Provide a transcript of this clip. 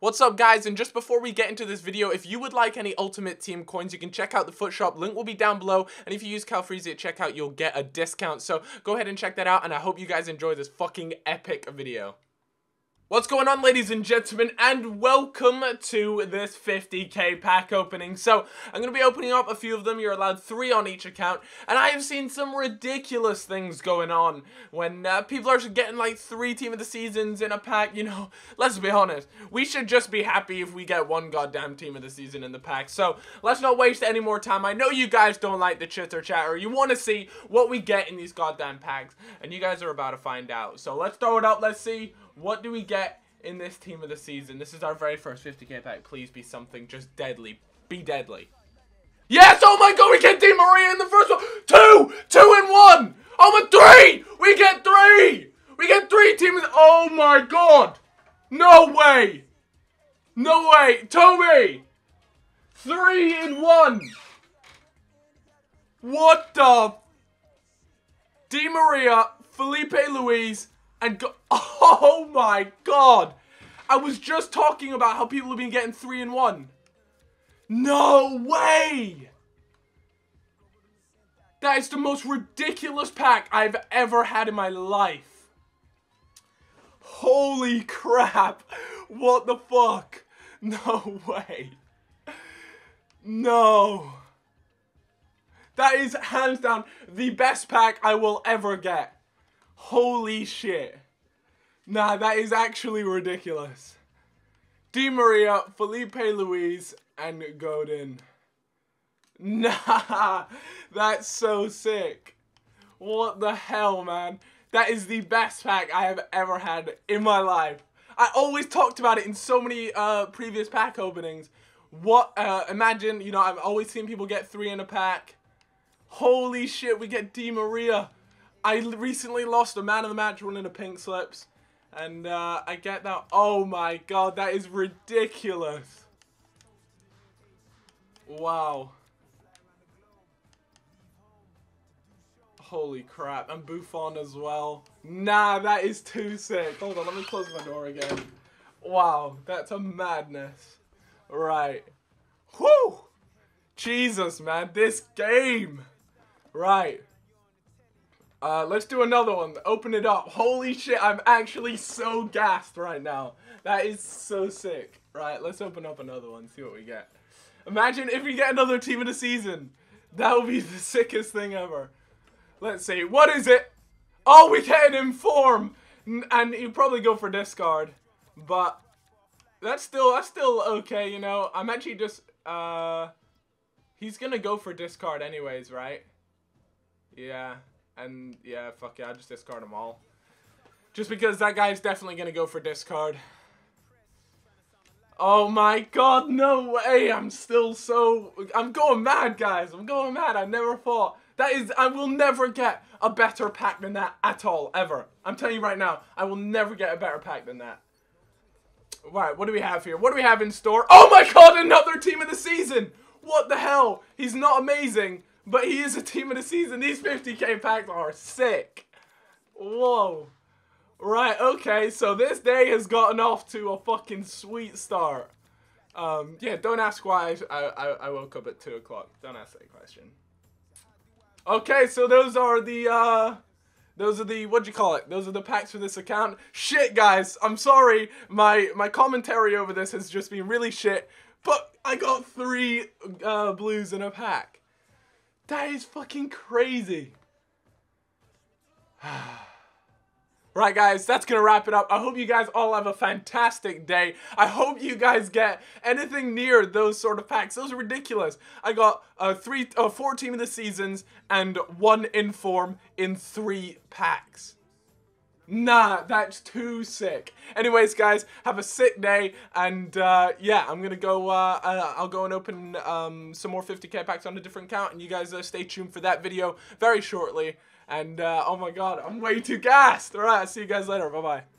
What's up guys, and just before we get into this video, if you would like any Ultimate Team coins, you can check out the Foot Shop, link will be down below, and if you use Calfreezy at checkout, you'll get a discount, so go ahead and check that out, and I hope you guys enjoy this fucking epic video. What's going on ladies and gentlemen and welcome to this 50k pack opening. So I'm going to be opening up a few of them, you're allowed three on each account and I have seen some ridiculous things going on when uh, people are getting like three team of the seasons in a pack, you know, let's be honest, we should just be happy if we get one goddamn team of the season in the pack. So let's not waste any more time, I know you guys don't like the chitter chatter, you want to see what we get in these goddamn packs and you guys are about to find out. So let's throw it up, let's see what do we get in this team of the season? This is our very first 50k pack. Please be something just deadly. Be deadly. Yes! Oh my god, we get Di Maria in the first one! Two! Two and one! Oh my, three! We get three! We get three teams. Oh my god! No way! No way! Toby! Three in one! What the? Di Maria, Filipe Luis, and go oh my god. I was just talking about how people have been getting three and one. No way. That is the most ridiculous pack I've ever had in my life. Holy crap. What the fuck? No way. No. That is hands down the best pack I will ever get Holy shit. Nah, that is actually ridiculous. Di Maria, Filipe Luis, and Godin. Nah, that's so sick. What the hell, man? That is the best pack I have ever had in my life. I always talked about it in so many uh, previous pack openings. What, uh, imagine, you know, I've always seen people get three in a pack. Holy shit, we get Di Maria. I recently lost a man of the match running a pink slips. And uh, I get that. Oh my god, that is ridiculous. Wow. Holy crap. And Buffon as well. Nah, that is too sick. Hold on, let me close my door again. Wow, that's a madness. Right. Whew! Jesus, man, this game. Right. Uh, let's do another one. Open it up. Holy shit, I'm actually so gassed right now. That is so sick. Right, let's open up another one, see what we get. Imagine if we get another team of the season. That would be the sickest thing ever. Let's see. What is it? Oh, we get an inform. And you probably go for discard. But that's still that's still okay, you know. I'm actually just uh he's gonna go for discard anyways, right? Yeah. And yeah, fuck yeah, I just discard them all. Just because that guy's definitely to go for discard. Oh my god, no way! I'm still so... I'm going mad, guys. I'm going mad. I never thought... That is... I will never get a better pack than that at all, ever. I'm telling you right now, I will never get a better pack than that. Right, what do we have here? What do we have in store? Oh my god, another team of the season! What the hell? He's not amazing, but he is a team of the season. These 50k packs are sick. Whoa. Right, okay, so this day has gotten off to a fucking sweet start. Um, yeah, don't ask why I, I, I woke up at 2 o'clock. Don't ask that question. Okay, so those are the, uh, those are the, what do you call it? Those are the packs for this account. Shit, guys, I'm sorry. My, my commentary over this has just been really shit. But I got three, uh, blues in a pack. That is fucking crazy. Right, guys, that's going to wrap it up. I hope you guys all have a fantastic day. I hope you guys get anything near those sort of packs. Those are ridiculous. I got uh, three, uh, four team of the seasons and one inform in three packs. Nah, that's too sick. Anyways, guys, have a sick day, and uh, yeah, I'm gonna go. Uh, uh I'll go and open um, some more 50k packs on a different account, and you guys uh, stay tuned for that video very shortly. And uh, oh my god, I'm way too gassed. All right, see you guys later. Bye bye.